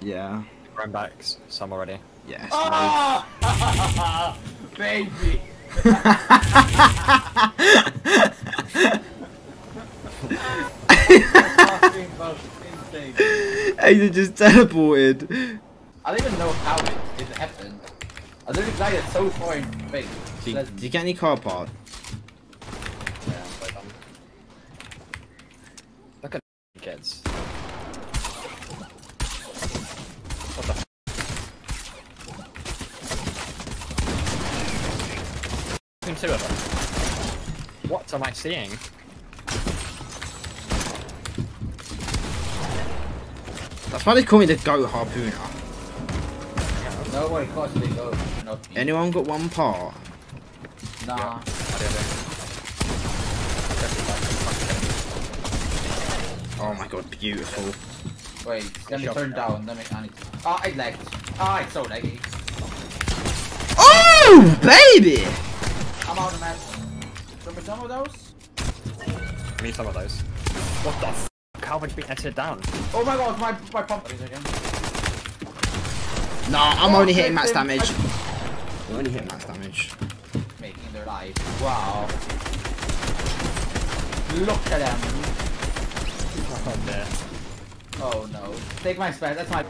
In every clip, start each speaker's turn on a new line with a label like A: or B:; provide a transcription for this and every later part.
A: Yeah.
B: Going back some already.
A: Yes.
C: Oh! Baby! Fucking most insane.
A: Hey, they just teleported.
C: I don't even know how it, it happened. I don't think it's so far in space.
A: Do you,
C: Let's-
A: do you get any car part?
B: Yeah, but, um, Look at kids. What the f- Between two of them. What am I seeing?
A: That's why they call me the goat harpooner.
C: Nobody calls me go. Not me.
A: Anyone got one part?
C: Nah.
B: Yeah. I do, I do. Definitely like fucking-
A: Oh my god, beautiful.
C: Wait, let me turn down. Let me. I need to. Ah, I lagged. Ah, it's so laggy.
A: Oh, baby!
C: I'm out of. Remember some of those?
B: Give me some of those. What the f? How have I been edited down?
C: Oh my god, my my pump is again.
A: Nah, I'm
C: Oh,
A: only hitting max damage. I'm only hitting max damage.
C: Making their life. Wow. Look at them.
B: Oh dear.
C: Oh no. Take my space. That's my.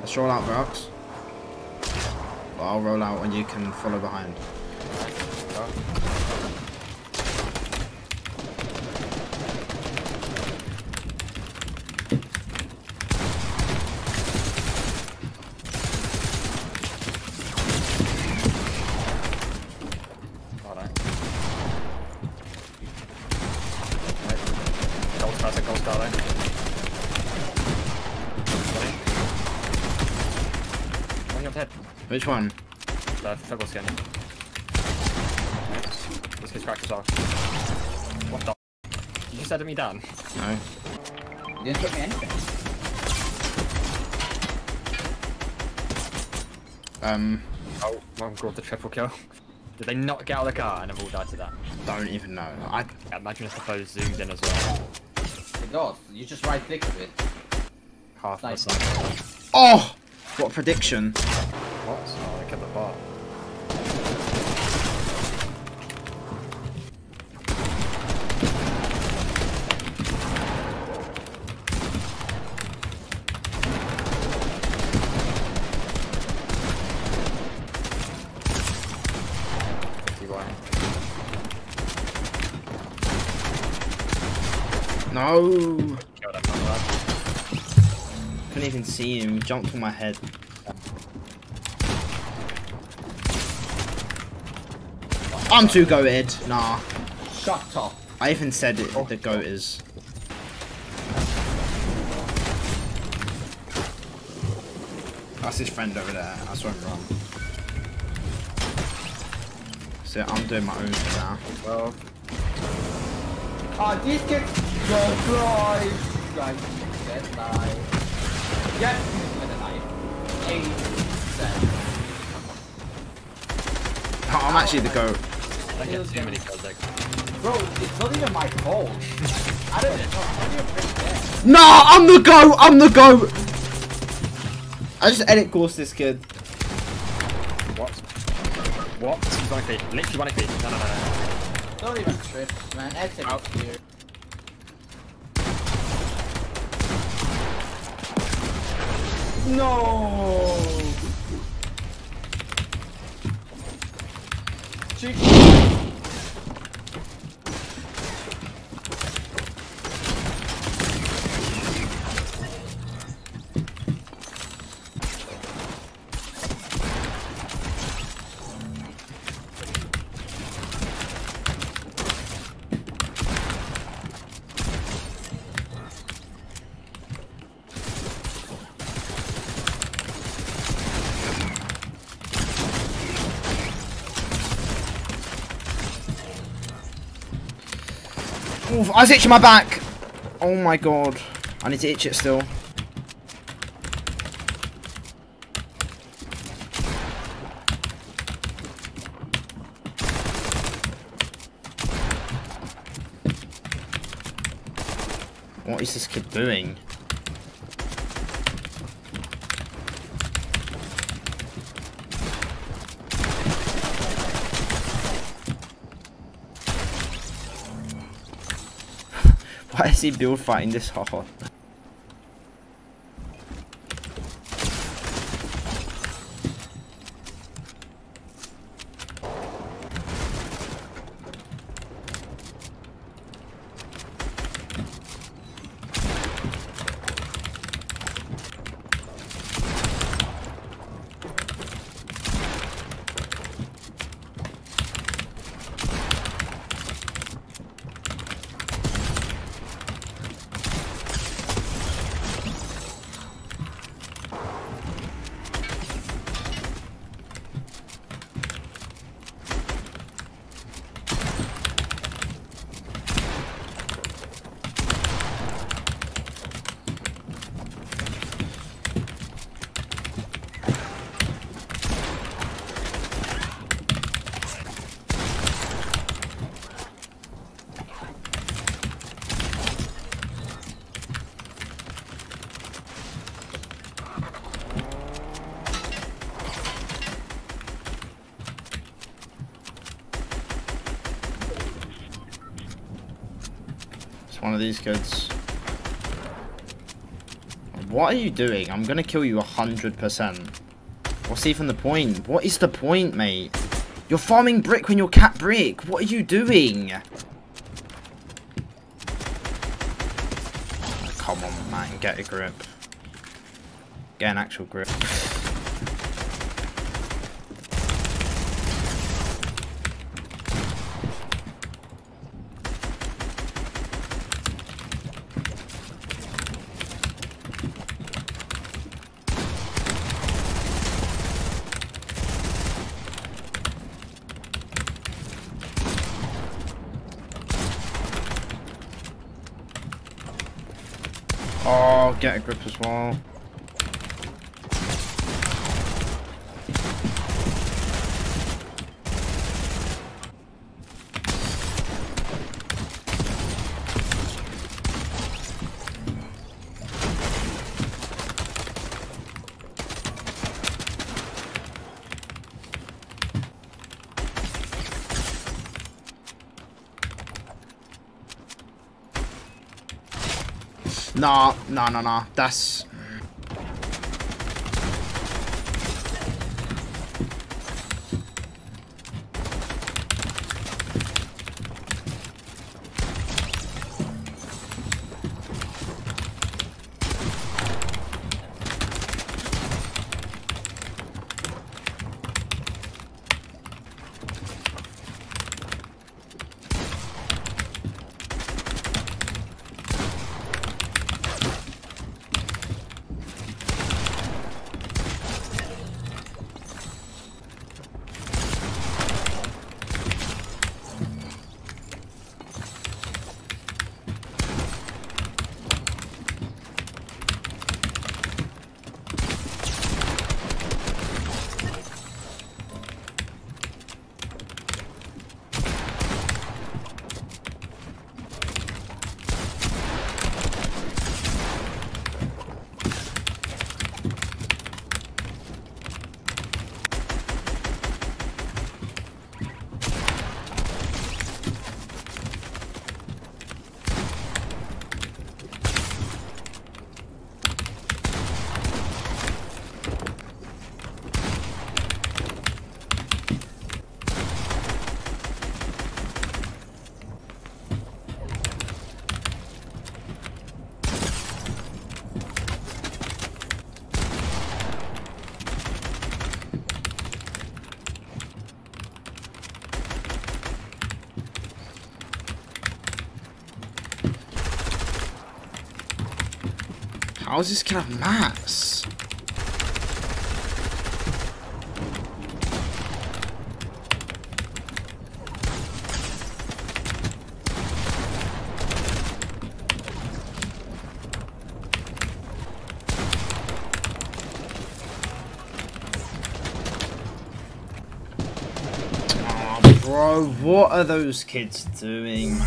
A: Let's roll out, Brox. I'll roll out and you can follow behind.
B: Head.
A: Which one?
B: The purple skin. This kid's cracked. What the? You just set me down.
A: No.
C: You didn't put me anything.
A: Um,
B: Oh, one got the triple kill. Did they not get out of the car and have all died to that?
A: don't even know. I
B: I imagine it's the foe zoomed in as well.
C: It does. You just right click with it.
B: Half
C: Nice.
B: the time.
A: Oh! What a prediction.
B: What? Oh, I kept the bar. Fifty one.
A: No!
B: Kill that one, lad.
A: Couldn't even see him. He jumped on my head. I'm too goated. Nah.
C: Shut up.
A: I even said it, the oh. goat is. That's his friend over there. That's where I'm wrong. So I'm doing my own thing now.
B: Well,
C: Ah, these kids don't fly. Right. Get live. Get with a. Eight. Seven.
A: I'm actually the goat.
B: I get too many kills like
C: Bro, it's not even my fault. I don't know. How do you break that?
A: No, I'm the goat. I'm the goat. I just edit course this kid.
B: What? What? He's one feet. Literally one feet. No, no, no, no.
C: Don't even trip, man. That's it.
B: Out.
C: Here. No. Cheek.
A: Oof, I was itching my back. Oh my god. I need to itch it still. What is this kid doing? Why is he build fighting this hard? One of these kids. What are you doing? I'm gonna kill you 100%. What's even the point? What is the point, mate? You're farming brick when you're cat brick. What are you doing? Come on, man. Get a grip. Get an actual grip. Oh, get a grip as well. Nah, nah, nah, nah. That's... How is this have mats? Oh, bro, what are those kids doing?